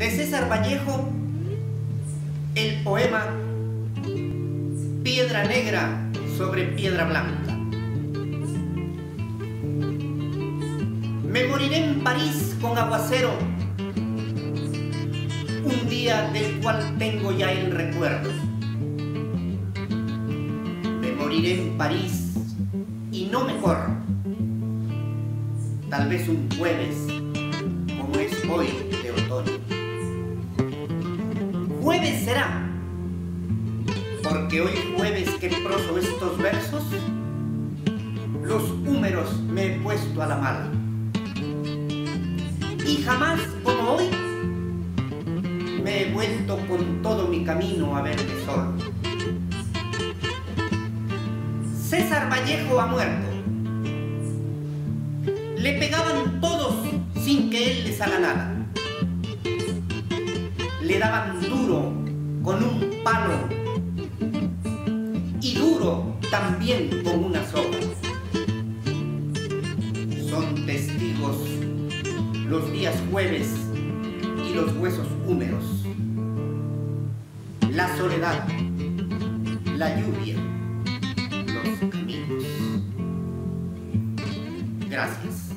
de César Vallejo, el poema Piedra Negra sobre Piedra Blanca. Me moriré en París con aguacero, un día del cual tengo ya el recuerdo. Me moriré en París y no me corro. Tal vez un jueves, como es hoy de otoño. Será, porque hoy jueves que proso estos versos, los húmeros me he puesto a la mala. Y jamás como hoy me he vuelto con todo mi camino a verme solo. César Vallejo ha muerto. Le pegaban todos sin que él les haga nada. Le daban duro con un palo y duro también con una soga. Son testigos los días jueves y los huesos húmedos, la soledad, la lluvia, los caminos. Gracias.